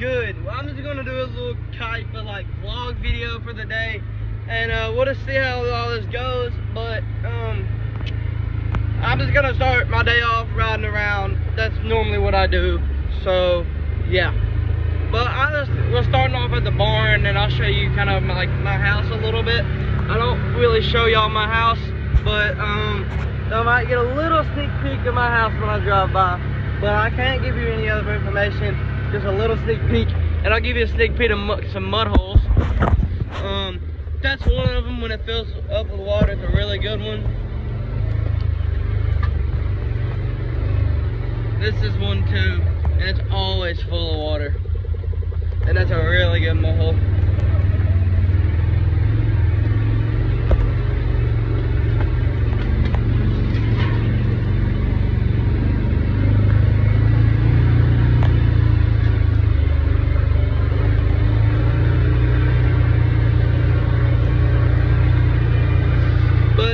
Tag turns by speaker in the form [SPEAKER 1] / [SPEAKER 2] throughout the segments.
[SPEAKER 1] good? Well, I'm just gonna do a little type of like vlog video for the day, and uh, we'll just see how all this goes. But um, I'm just gonna start my day off riding around. That's normally what I do. So yeah. But I just we're starting off at the barn, and I'll show you kind of my, like my house a little bit. I don't really show y'all my house, but um, I might get a little sneak peek of my house when I drive by. But I can't give you any other information, just a little sneak peek. And I'll give you a sneak peek of some mud holes. Um, that's one of them when it fills up with water. It's a really good one. This is one too, and it's always full of water. And that's a really good mud hole.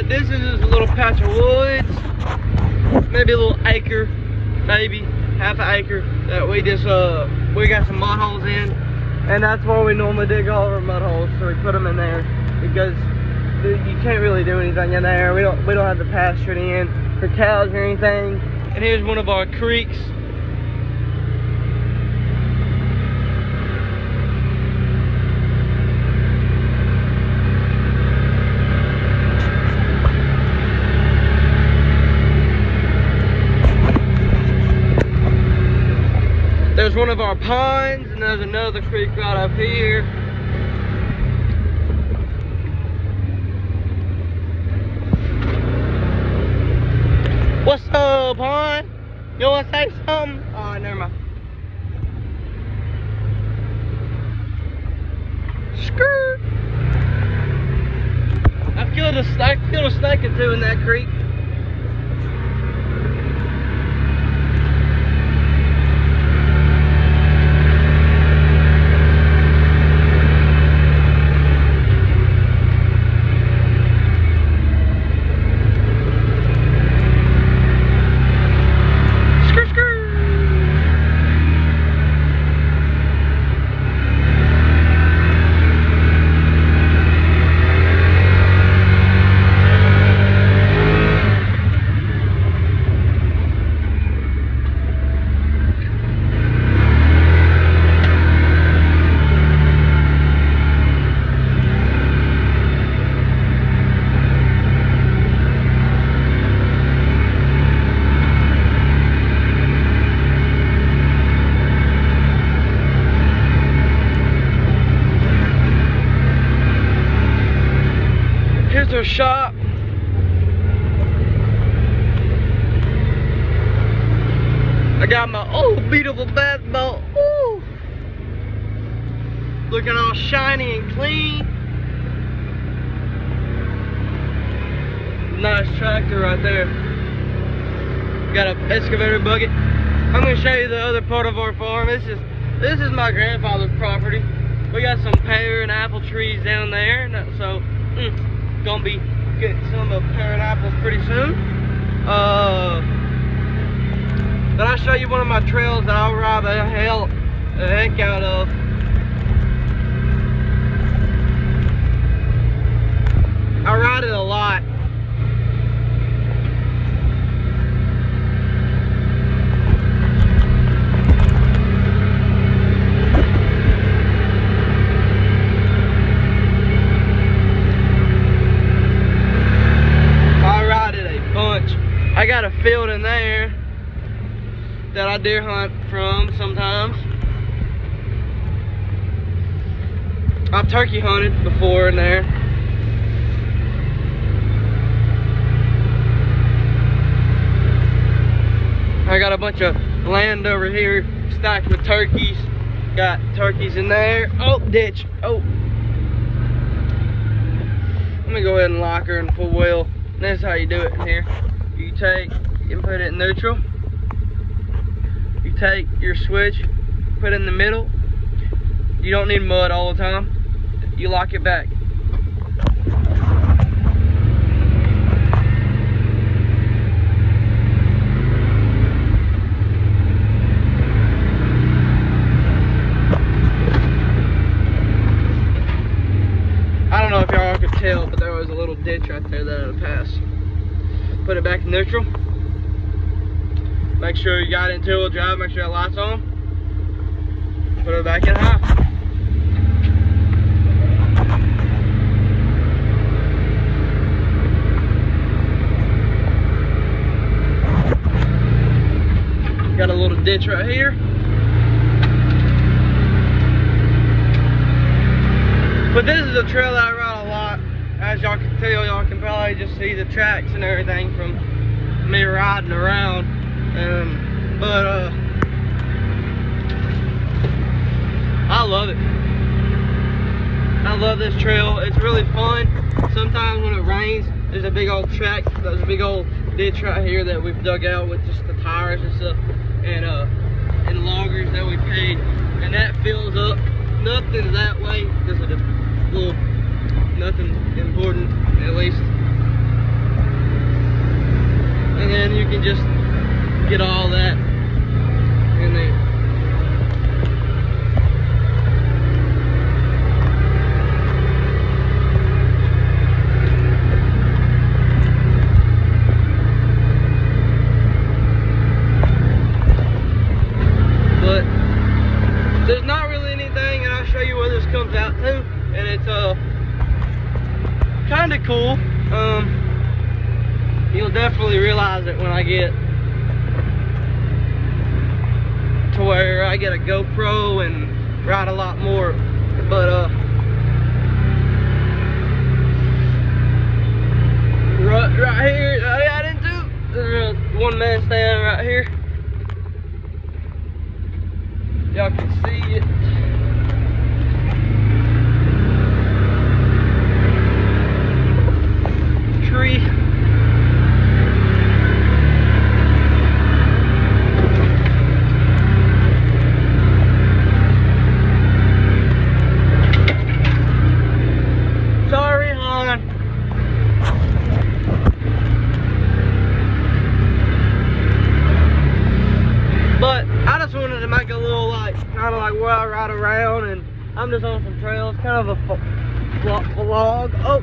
[SPEAKER 1] This is a little patch of woods, maybe a little acre, maybe half an acre that we just uh we got some mud holes in, and that's where we normally dig all of our mud holes. So we put them in there because you can't really do anything in there. We don't we don't have the pasture in for cows or anything. And here's one of our creeks. There's one of our ponds, and there's another creek right up here. What's up, pond? You wanna say something? Oh, never mind. Skirt. I killed a snake, killed a snake or two in that creek. I got my old beautiful bath boat. Ooh. Looking all shiny and clean. Nice tractor right there. Got a excavator bucket. I'm gonna show you the other part of our farm. This is this is my grandfather's property. We got some pear and apple trees down there, so mm, gonna be getting some of pear and apples pretty soon. Uh, then I'll show you one of my trails that I'll ride the hell the heck out of. I ride it a lot. Deer hunt from sometimes. I've turkey hunted before in there. I got a bunch of land over here stacked with turkeys. Got turkeys in there. Oh, ditch. Oh. Let me go ahead and lock her and pull wheel. This is how you do it in here. You take and put it in neutral you take your switch, put it in the middle. You don't need mud all the time. You lock it back. I don't know if y'all could tell, but there was a little ditch right there that I had pass. Put it back in neutral. Make sure you got it in two-wheel drive, make sure that light's on. Put it back in high. Got a little ditch right here. But this is a trail that I ride a lot. As y'all can tell, y'all can probably just see the tracks and everything from me riding around. Um, but uh, I love it. I love this trail. It's really fun. Sometimes when it rains, there's a big old track, there's a big old ditch right here that we've dug out with just the tires and stuff and uh and loggers that we paid and that fills up nothing that way is a little nothing important at least and then you can just get all that in there kind of cool. Um, you'll definitely realize it when I get to I get a GoPro and ride a lot more. But uh, right, right here, I got into there's a one man stand right here. Y'all can see it. I'm just on some trails, kind of a vlog. Oh,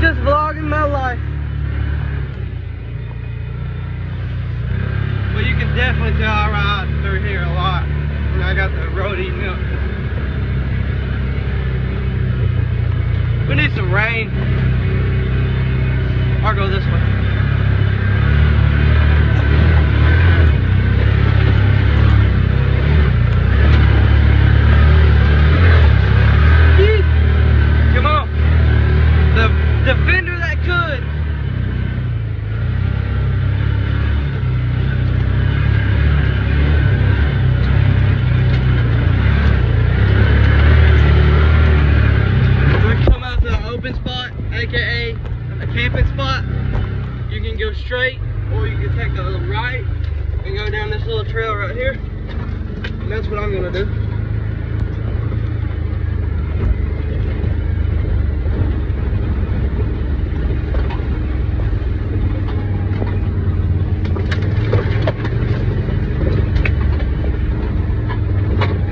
[SPEAKER 1] just vlogging my life. Well, you can definitely tell I ride through here trail right here. And that's what I'm gonna do.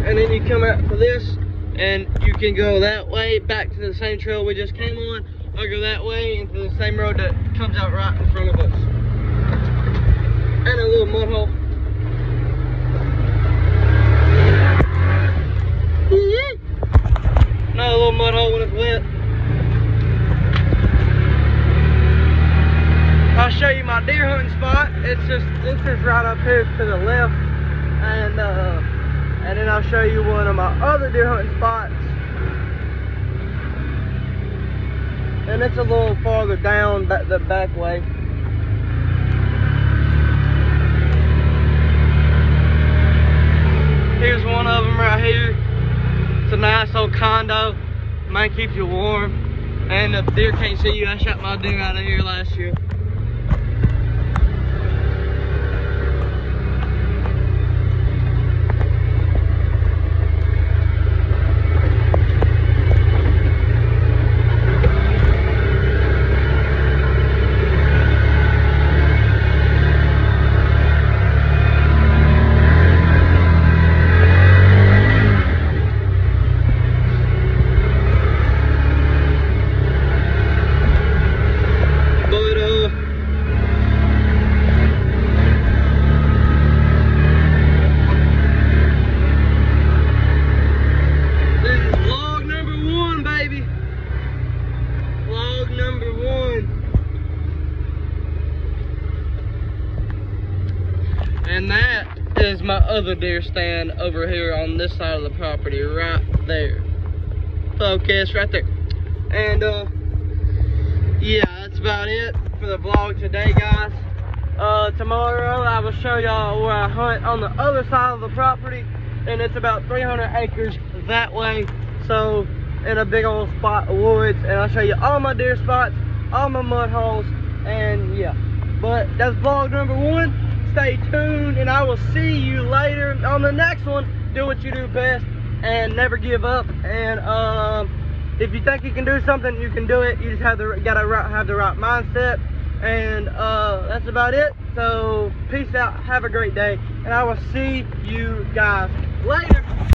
[SPEAKER 1] And then you come out for this and you can go that way back to the same trail we just came on I'll go that way into the same road that comes out right in front of us. And a little mud hole. Another little mud hole when it's wet. I'll show you my deer hunting spot. It's just it's just right up here to the left. And uh and then I'll show you one of my other deer hunting spots and it's a little farther down the back way. Nice old condo. Might keep you warm. And the deer can't see you. I shot my deer out of here last year. Other deer stand over here on this side of the property, right there. Focus, right there. And, uh, yeah, that's about it for the vlog today, guys. Uh, tomorrow I will show y'all where I hunt on the other side of the property, and it's about 300 acres that way. So, in a big old spot of woods, and I'll show you all my deer spots, all my mud holes, and yeah. But that's vlog number one. Stay tuned, and I will see you later on the next one. Do what you do best, and never give up. And um, if you think you can do something, you can do it. You just have the gotta have the right mindset. And uh, that's about it. So peace out. Have a great day, and I will see you guys later.